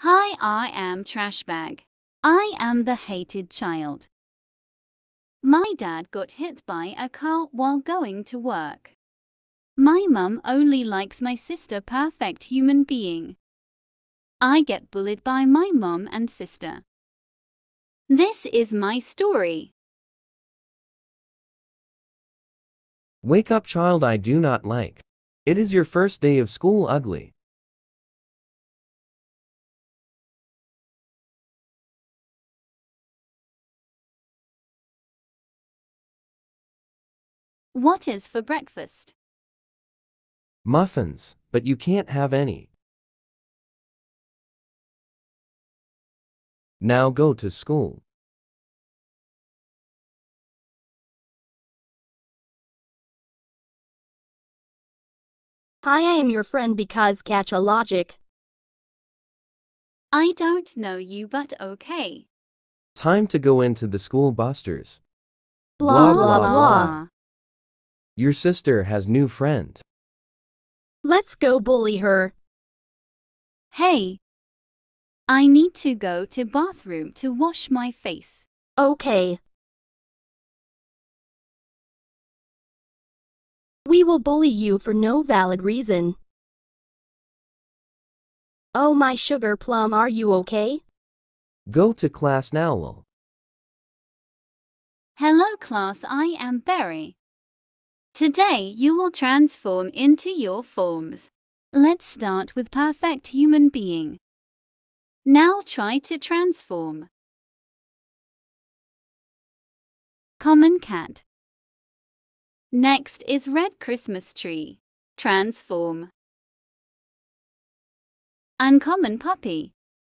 Hi, I am Trashbag. I am the hated child. My dad got hit by a car while going to work. My mum only likes my sister perfect human being. I get bullied by my mum and sister. This is my story. Wake up child I do not like. It is your first day of school ugly. What is for breakfast? Muffins, but you can't have any. Now go to school. Hi, I am your friend because Gacha logic. I don't know you, but okay. Time to go into the school busters. Blah, Blah, blah, blah, blah. Your sister has new friend. Let's go bully her. Hey. I need to go to bathroom to wash my face. Okay. We will bully you for no valid reason. Oh my sugar plum, are you okay? Go to class now lol. Hello class, I am Berry. Today you will transform into your forms. Let's start with perfect human being. Now try to transform. Common cat. Next is red Christmas tree. Transform. Uncommon puppy.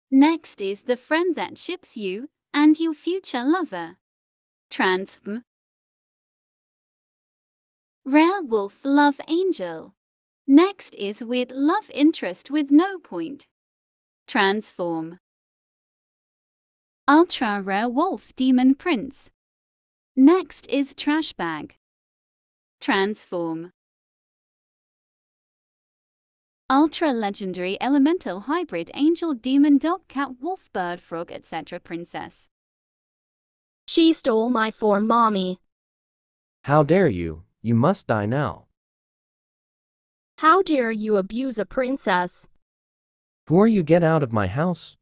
Next is the friend that ships you and your future lover. Transform. Rare wolf love angel. Next is weird love interest with no point. Transform. Ultra rare wolf demon prince. Next is trash bag. Transform. Ultra legendary elemental hybrid angel demon dog cat wolf bird frog etc. princess. She stole my form, mommy. How dare you, you must die now. How dare you abuse a princess? Who are you get out of my house?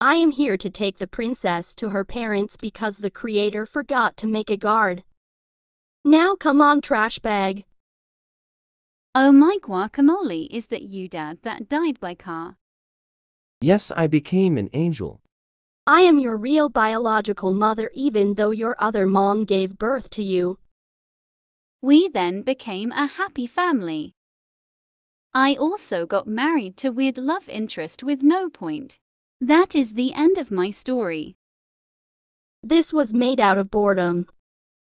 I am here to take the princess to her parents because the creator forgot to make a guard. Now come on, trash bag. Oh my guacamole, is that you dad that died by car? Yes I became an angel. I am your real biological mother even though your other mom gave birth to you. We then became a happy family. I also got married to weird love interest with no point. That is the end of my story. This was made out of boredom.